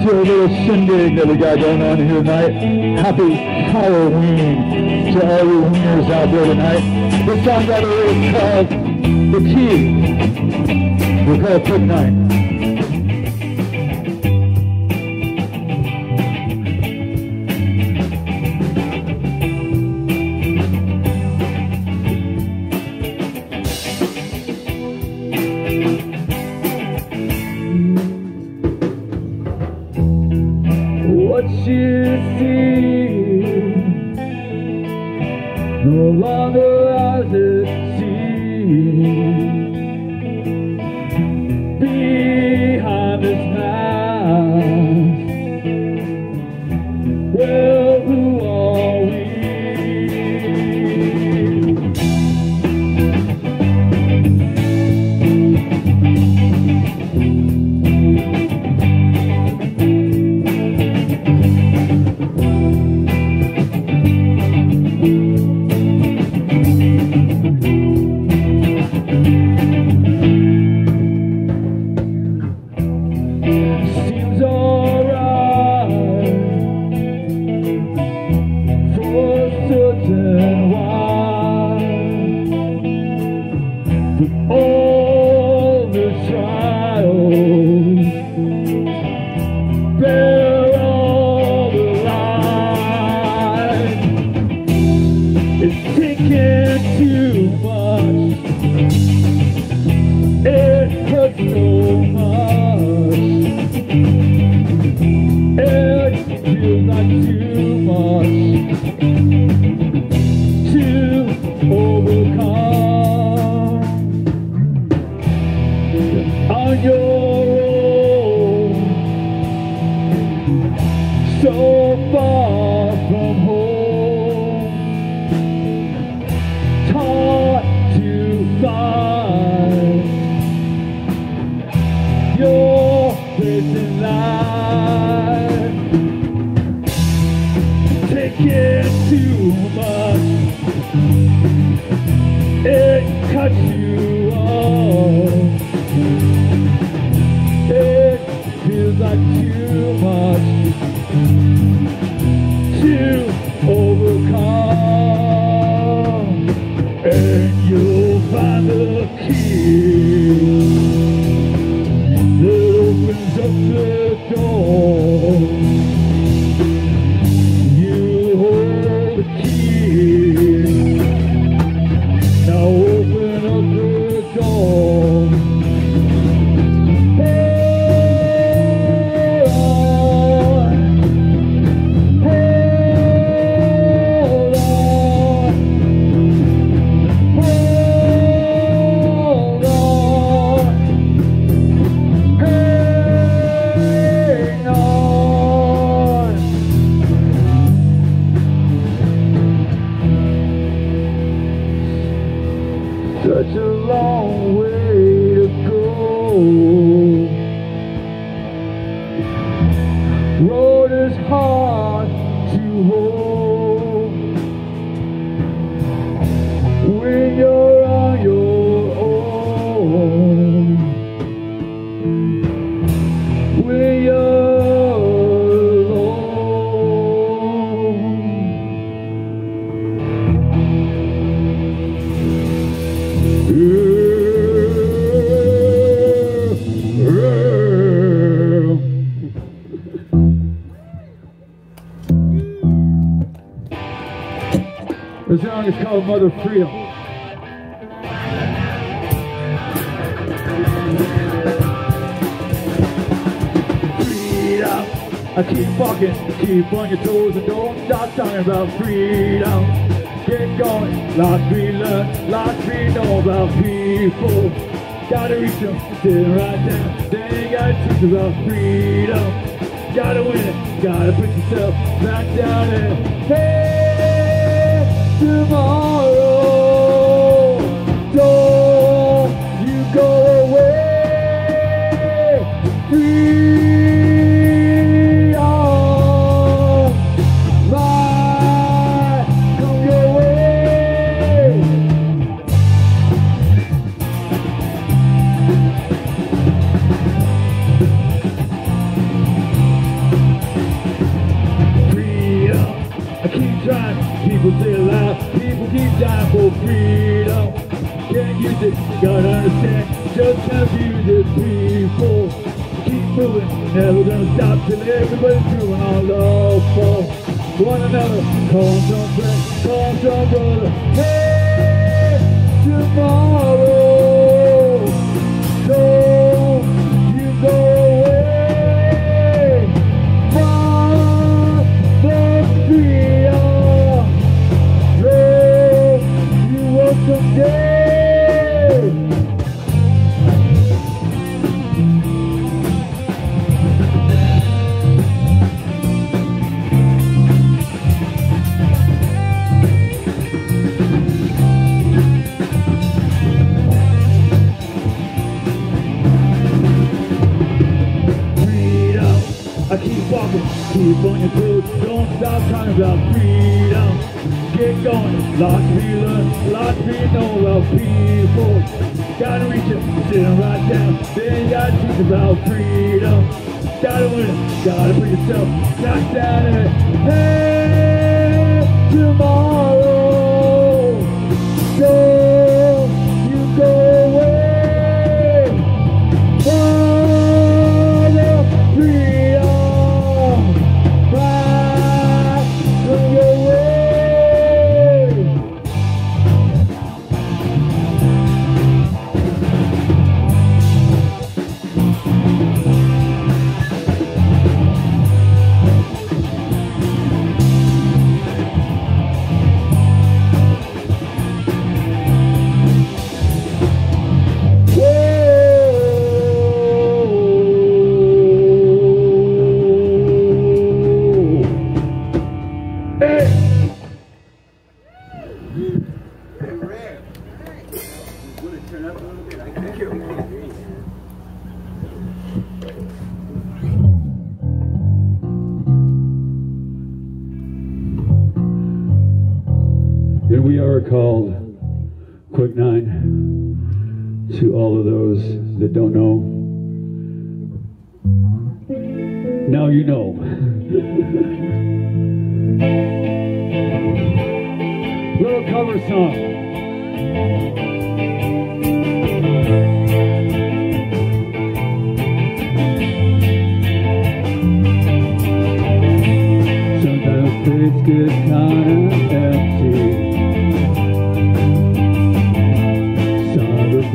to a little shindig that we got going on here tonight. Happy Halloween to all you wieners out there tonight. This song, by the called The Key. We're call it Quick Night. What you see. No longer as too Mother Freedom. Freedom. I keep walking, keep on your toes and don't stop talking about freedom. Get going, lots we learn, lots we know about people. Gotta reach them, sit right down, then you gotta teach about freedom. Gotta win it, gotta put yourself back down and hey, tomorrow. Can't use it, gotta understand. Just can't use it, people. Keep moving, never gonna stop till everybody's doing our love for one another. Come on, friend, come on, brother. Hey, tomorrow. About freedom. Get going, lots we learn, lots we know about people. Gotta reach it, sitting right down. Then you gotta teach about freedom. Gotta win it, gotta put yourself knock down it. Hey, tomorrow. Called Quick Nine to all of those that don't know. Now you know. Little cover song. Sometimes kinda empty. Some of the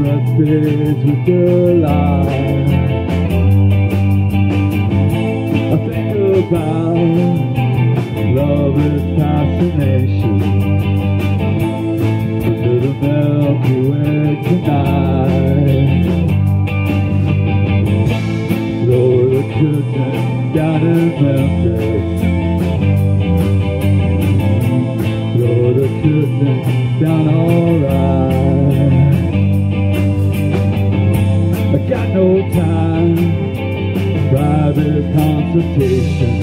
breath fades with the light. I think about love is fascination no time private consultation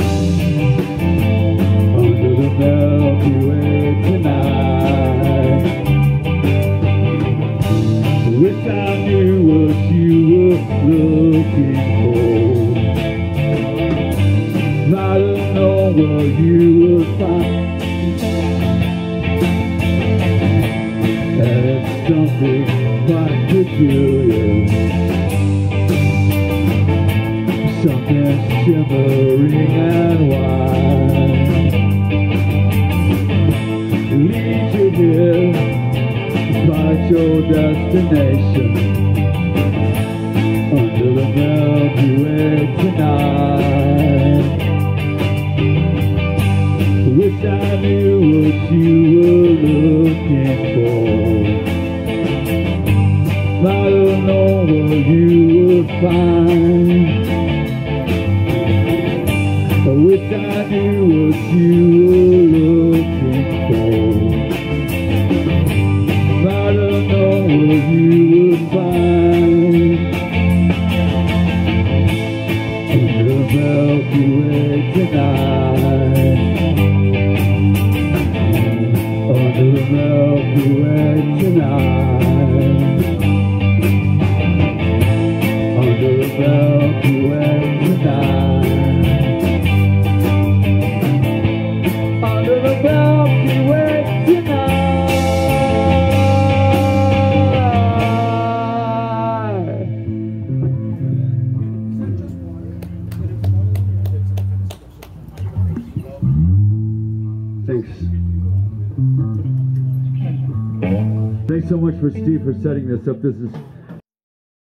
under the Milky Way tonight. Wish I knew what you were looking for. I don't know what you would find. And it's something quite peculiar. Something shimmering and white. Lead you here, find your destination under the Milky Way tonight. Wish I knew what you were looking for. I don't know what you would find. I knew what you looking for. I don't know what you would find. Way tonight. For Steve for setting this up. This is